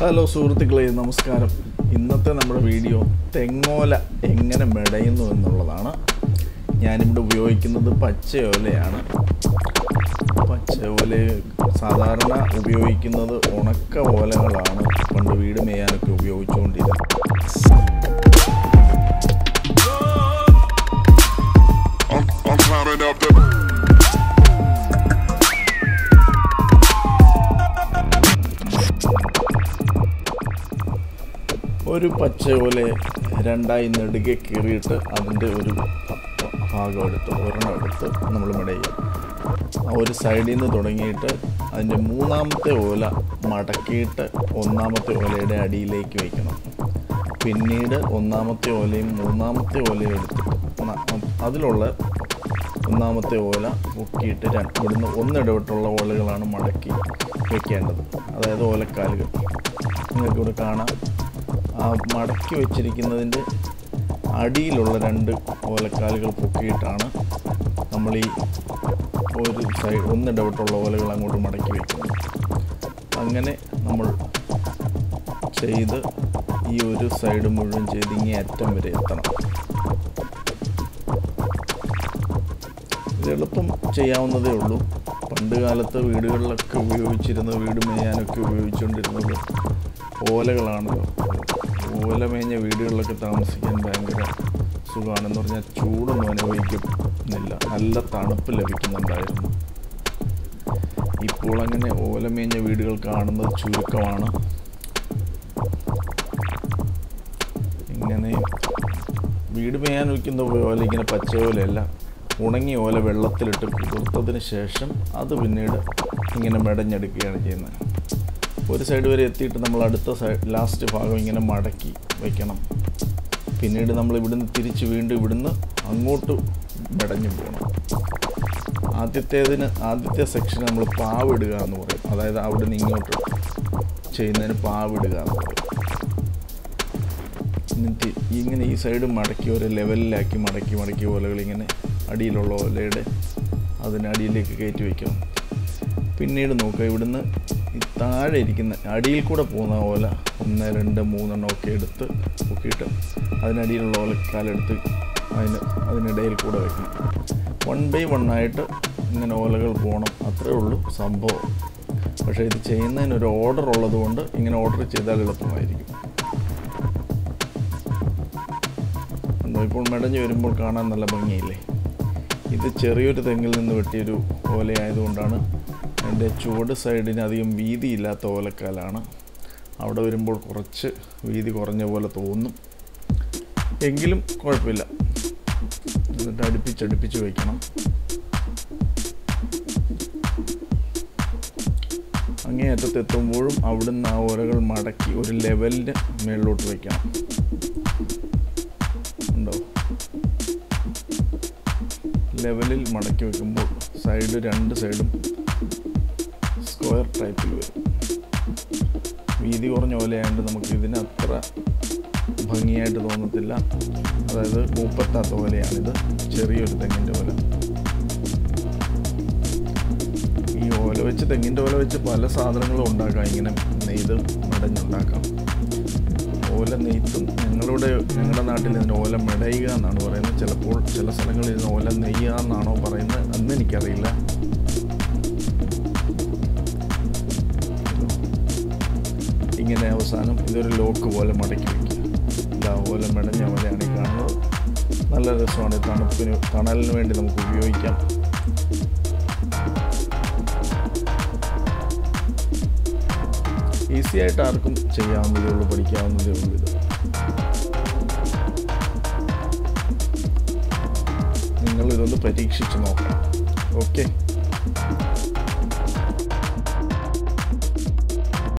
Hello സുഹൃത്തുക്കളെ നമസ്കാരം. ഇന്നത്തെ നമ്മുടെ വീഡിയോ തെങ്ങോല എങ്ങനെ മെടയുന്നു എന്നുള്ളതാണ്. ഞാനിവിടെ ഉപയോഗിക്കുന്നത് പച്ചയോലയാണ്. പച്ചയോല സാധാരണ ഉപയോഗിക്കുന്നത് ഉണക്ക ഓലകളാണ് പണ്ട് വീട് മേയാനൊക്കെ ഉപയോഗിച്ചുകൊണ്ടിരുന്നത് ഒരു പച്ച പോലെ രണ്ടായി നെടുകെ കീറിയിട്ട് അതിന്റെ ഒരു ഭാഗം എടുത്ത് ഒരെണ്ണം എടുത്ത് നമ്മൾ മെടയും ഒരു സൈഡിൽ നിന്ന് തുടങ്ങിയിട്ട് അതിന്റെ മൂന്നാമത്തെ ഓല മടക്കിയിട്ട് ഒന്നാമത്തെ ഓലയുടെ അടിയിലേക്ക് വയ്ക്കണം. പിന്നീട് ഒന്നാമത്തെ ഓലയും മൂന്നാമത്തെ ഓലയും എടുത്തിട്ട് ന- അതിലുള്ള ഒന്നാമത്തെ ഓല പൊക്കിയിട്ട് ഇവിടുന്ന് ഒന്നിടവിട്ടുള്ള ഓലകളാണ് മടക്കി വെക്കേണ്ടത് അതായത് ഓലക്കാലുകൾ. നിങ്ങൾക്കിവിടെ കാണാം. ആ മടക്കി വെച്ചിരിക്കുന്നതിന്റെ അടിയിലുള്ള രണ്ട് ഓലക്കാലുകൾ പൊക്കിയിട്ടാണ് നമ്മൾ ഈ ഒരു സൈഡ് ഒന്നിടവിട്ടുള്ള ഓലകൾ അങ്ങോട്ട് മടക്കി വയ്ക്കുന്നത് അങ്ങനെ നമ്മൾ ചെയ്ത് ഈ ഒരു സൈഡ് മുഴുവൻ ചെയ്ത് ഇങ്ങേ അറ്റം വരെ എത്തണം. എളുപ്പം ചെയ്യാവുന്നതേ ഉള്ളൂ. പണ്ട് കാലത്ത് വീടുകളിലൊക്കെ ഉപയോഗിച്ചിരുന്ന വീട് മേയാനൊക്കെ ഉപയോഗിച്ചുകൊണ്ടിരുന്നത് ഓലകളാണല്ലോ ഓല മേഞ്ഞ വീടുകളിലൊക്കെ താമസിക്കാൻ ഭയങ്കര സുഖമാണെന്ന് പറഞ്ഞാൽ ചൂടൊന്നും അനുഭവിക്കുന്നില്ല. നല്ല തണുപ്പ് ലഭിക്കുന്നുണ്ടായിരുന്നു. ഇപ്പോൾ അങ്ങനെ ഓലമേഞ്ഞ വീടുകൾ കാണുന്നത് ചുരുക്കമാണ്. ഇങ്ങനെ വീട് മേയാൻ വയ്ക്കുന്ന ഓല ഇങ്ങനെ പച്ച ഓലയല്ല. ഉണങ്ങിയ ഓല വെള്ളത്തിലിട്ട് കുതിർത്തതിന് ശേഷം അത് പിന്നീട് ഇങ്ങനെ മെടഞ്ഞെടുക്കുകയാണ് ചെയ്യുന്നത്. ഒരു സൈഡ് വരെ എത്തിയിട്ട് നമ്മൾ അടുത്ത സൈഡ് ലാസ്റ്റ് ഭാഗം ഇങ്ങനെ മടക്കി വയ്ക്കണം പിന്നീട് നമ്മൾ ഇവിടുന്ന് തിരിച്ച് വീണ്ടും ഇവിടുന്ന് അങ്ങോട്ട് മെടഞ്ഞു പോകണം. ആദ്യത്തേതിന് ആദ്യത്തെ സെക്ഷൻ നമ്മൾ പാവിടുക എന്ന് പറയും. അതായത് അവിടെ നിന്ന് ഇങ്ങോട്ട് ചെയ്യുന്നതിന് പാവിടുക എന്ന് പറയും. എന്നിട്ട് ഇങ്ങനെ ഈ സൈഡ് മടക്കി ഒരു ലെവലിലാക്കി മടക്കി മടക്കി ഓലകൾ ഇങ്ങനെ അടിയിലുള്ള ഓലയുടെ അതിനടിയിലേക്ക് കയറ്റി വയ്ക്കണം പിന്നീട് നോക്കുക ഇവിടുന്ന് താഴെ ഇരിക്കുന്ന അടിയിൽ കൂടെ പോകുന്ന ഓല ഒന്ന് രണ്ട് മൂന്നെണ്ണം ഒക്കെ എടുത്ത് പൊക്കിയിട്ട് അതിനടിയിലുള്ള ഓലക്കാലെടുത്ത് അതിന് അതിനിടയിൽ കൂടെ വെക്കണം. വൺ ബൈ വൺ ആയിട്ട് ഇങ്ങനെ ഓലകൾ പോകണം. അത്രേ ഉള്ളൂ സംഭവം. പക്ഷേ ഇത് ചെയ്യുന്നതിന് ഒരു ഓർഡർ ഉള്ളതുകൊണ്ട് ഇങ്ങനെ ഓർഡർ ചെയ്താൽ എളുപ്പമായിരിക്കും. ഇപ്പോൾ മെടഞ്ഞു വരുമ്പോൾ കാണാൻ നല്ല ഭംഗിയില്ലേ? ഇത് ചെറിയൊരു തെങ്ങിൽ നിന്ന് വെട്ടിയൊരു ഓലയായതുകൊണ്ടാണ് അതിന്റെ ചുവട് സൈഡിന് അധികം വീതിയില്ലാത്ത ഓലക്കാലാണ്. അവിടെ വരുമ്പോൾ കുറച്ച് വീതി കുറഞ്ഞ പോലെ തോന്നും. എങ്കിലും കുഴപ്പമില്ല. എന്നിട്ട് അടുപ്പിച്ചടുപ്പിച്ച് വയ്ക്കണം അങ്ങേയറ്റത്തെത്തുമ്പോഴും അവിടുന്ന് ആ ഓലകൾ മടക്കി ഒരു ലെവലിന് മേളിലോട്ട് വയ്ക്കണം ഉണ്ടോ? ലെവലിൽ മടക്കി വെക്കുമ്പോൾ സൈഡ് രണ്ട് സൈഡും സ്ക്വയർ ടൈപ്പിൽ വരും. വീതി കുറഞ്ഞ ഓലയായതുകൊണ്ട് നമുക്ക് ഇതിനത്ര ഭംഗിയായിട്ട് തോന്നത്തില്ല. അതായത് മൂപ്പത്താത്ത ഓലയാണിത് ചെറിയൊരു തെങ്ങിന്റെ ഓല ഈ ഓല വെച്ച് തെങ്ങിന്റെ ഓല വെച്ച് പല സാധനങ്ങളും ഉണ്ടാക്കാം. ഇങ്ങനെ നെയ്ത് മടഞ്ഞുണ്ടാക്കാം. ഓല നെയ്ത്തും ഞങ്ങളുടെ ഞങ്ങളുടെ നാട്ടിൽ ഇതിന് ഓല മെടയുക എന്നാണ് പറയുന്നത്. ചിലപ്പോൾ ചില സ്ഥലങ്ങളിൽ ഇതിന് ഓല നെയ്യുക എന്നാണോ പറയുന്നത് എന്ന് എനിക്കറിയില്ല. അവസാനം ഇതൊരു ലോക്ക് പോലെ മടക്കി വയ്ക്കുക ഇതാ ഓല മെടഞ്ഞ ഓലയാണ് ഈ കാണുന്നത്. നല്ല രസമാണ് തണുപ്പിന് തണലിന് വേണ്ടി നമുക്ക് ഉപയോഗിക്കാം. ഈസി ആയിട്ട് ആർക്കും ചെയ്യാവുന്നതേ ഉള്ളൂ പഠിക്കാവുന്നതേ ഉള്ളൂ ഇത്. നിങ്ങൾ ഇതൊന്ന് പരീക്ഷിച്ച് നോക്കണം. ഓക്കെ?